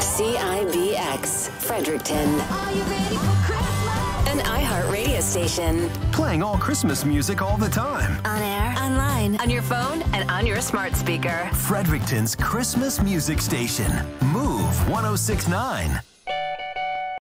CIBX Fredericton. An iHeart radio station. Playing all Christmas music all the time. On air, online, on your phone, and on your smart speaker. Fredericton's Christmas music station. Move 1069.